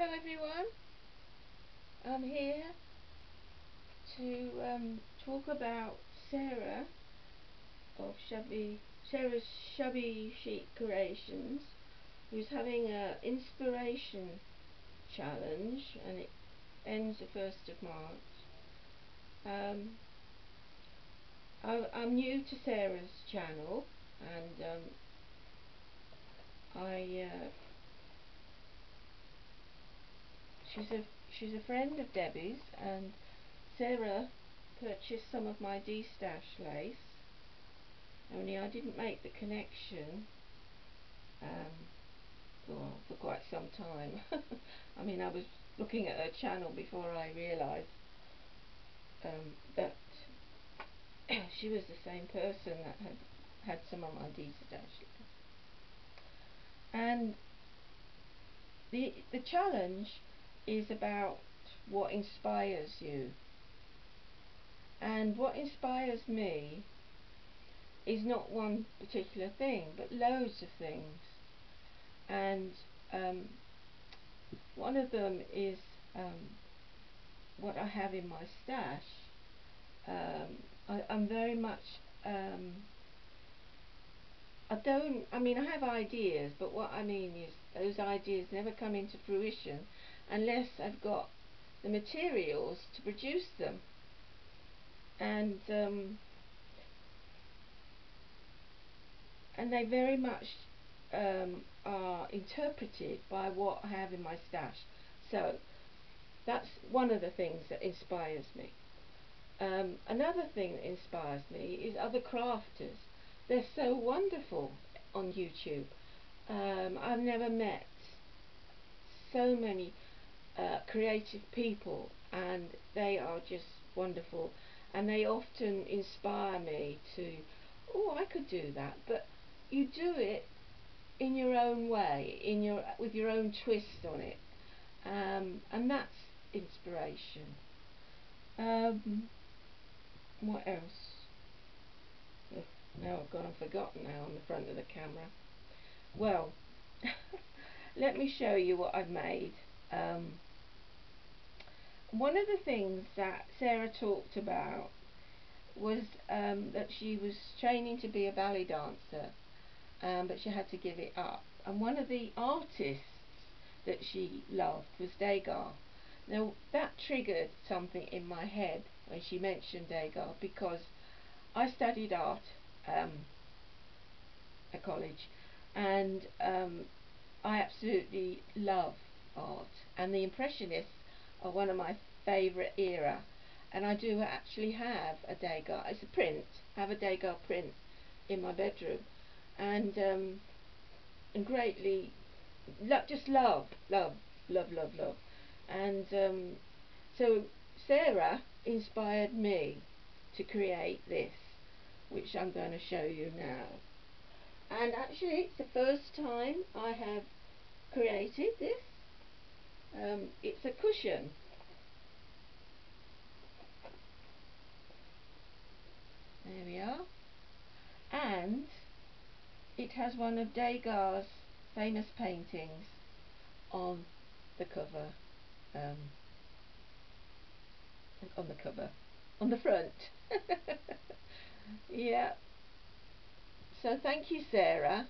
Hello everyone. I'm here to um, talk about Sarah of Shabby Sarah's Shabby Chic Creations who's having an inspiration challenge and it ends the 1st of March. Um, I, am new to Sarah's channel and um, I uh, she's a she's a friend of Debbie's and Sarah purchased some of my D-stash lace only I didn't make the connection um, for, for quite some time. I mean I was looking at her channel before I realised um, that she was the same person that had had some of my D-stash and the the challenge is about what inspires you. And what inspires me is not one particular thing, but loads of things. And um, one of them is um, what I have in my stash. Um, I, am very much um, I don't, I mean I have ideas but what I mean is those ideas never come into fruition unless I've got the materials to produce them. And um, and they very much um, are interpreted by what I have in my stash. So that's one of the things that inspires me. Um, another thing that inspires me is other crafters. They're so wonderful on YouTube. Um, I've never met so many uh, creative people and they are just wonderful. And they often inspire me to oh I could do that. But you do it in your own way in your with your own twist on it. Um, and that's inspiration. Um, what else? Now I've gone and forgotten now on the front of the camera. Well let me show you what I've made. Um, one of the things that Sarah talked about was um, that she was training to be a ballet dancer um, but she had to give it up. And one of the artists that she loved was Degas. Now that triggered something in my head when she mentioned Degas because I studied art um, at college and um, I absolutely love art. And the Impressionists are one of my favourite era. And I do actually have a Degas, it's a print, I have a Degas print in my bedroom. And um, and greatly lo just love, love, love, love, love. And um, so Sarah inspired me to create this which I'm going to show you now. And actually it's the first time I have created this um, it's a cushion. There we are. And it has one of Degas famous paintings on the cover um, on the cover on the front. Yeah. So thank you Sarah.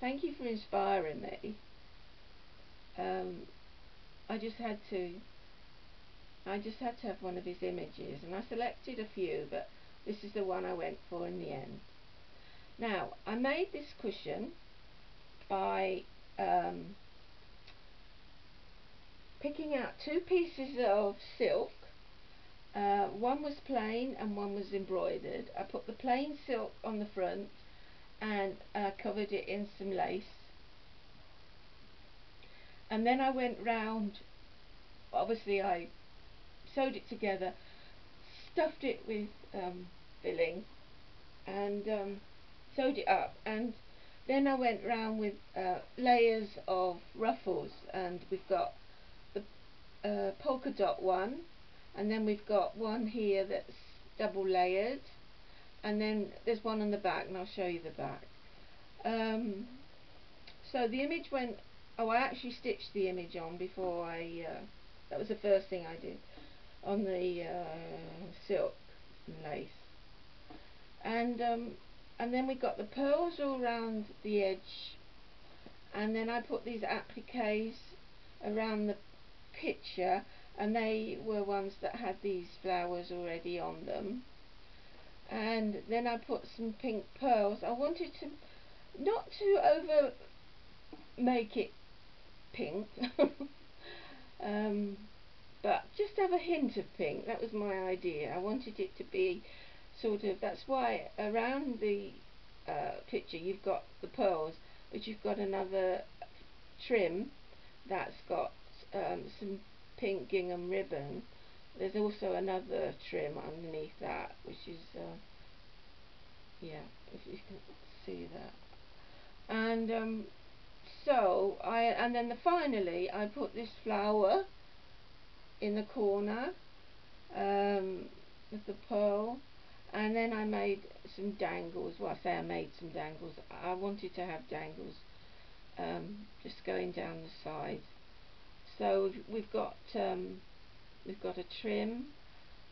Thank you for inspiring me. Um, I just had to I just had to have one of his images and I selected a few but this is the one I went for in the end. Now I made this cushion by um, picking out two pieces of silk. Uh, one was plain and one was embroidered. I put the plain silk on the front and uh, covered it in some lace and then I went round obviously I sewed it together stuffed it with um, filling and um, sewed it up. And then I went round with uh, layers of ruffles. And we've got the uh, polka dot one and then we've got one here that's double layered and then there's one on the back and I'll show you the back. Um, so the image went oh I actually stitched the image on before I uh, that was the first thing I did on the uh, silk lace. And um, and then we got the pearls all around the edge and then I put these appliques around the picture and they were ones that had these flowers already on them. And then I put some pink pearls. I wanted to not to over make it pink. Um, but just have a hint of pink. That was my idea. I wanted it to be sort of that's why around the uh, picture you've got the pearls but you've got another trim that's got um, some pink gingham ribbon. There's also another trim underneath that which is uh, yeah if you can see that. And um, so I and then the, finally I put this flower in the corner um, with the pearl and then I made some dangles. Well I say I made some dangles. I wanted to have dangles um, just going down the side. So we've, got um, we've got a trim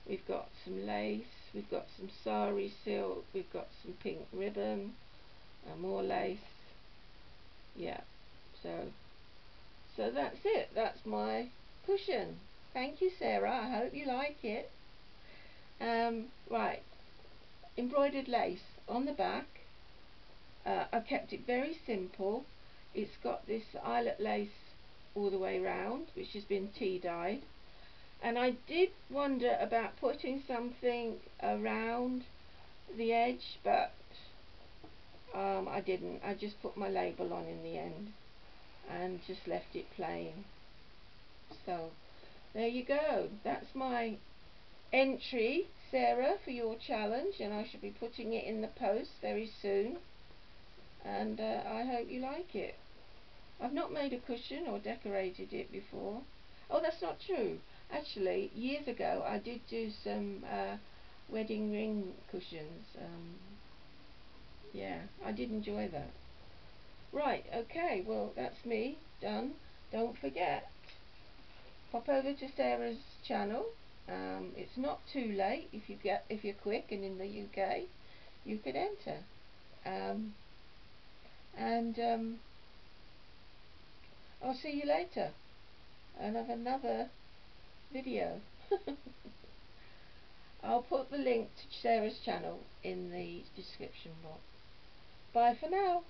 we've got some lace we've got some sari silk we've got some pink ribbon and more lace. Yeah so so that's it. That's my cushion. Thank you Sarah. I hope you like it. Um, right. Embroidered lace on the back. Uh, I've kept it very simple. It's got this eyelet lace all the way round which has been tea dyed and I did wonder about putting something around the edge but um, I didn't. I just put my label on in the end and just left it plain. So there you go. That's my entry Sarah for your challenge and I shall be putting it in the post very soon. And uh, I hope you like it. I've not made a cushion or decorated it before. Oh that's not true. Actually years ago I did do some uh, wedding ring cushions. Um, yeah I did enjoy that right okay well that's me done. Don't forget pop over to Sarah's channel. Um, it's not too late if you get if you're quick and in the UK you could enter. Um, and um, I'll see you later and have another video. I'll put the link to Sarah's channel in the description box. Bye for now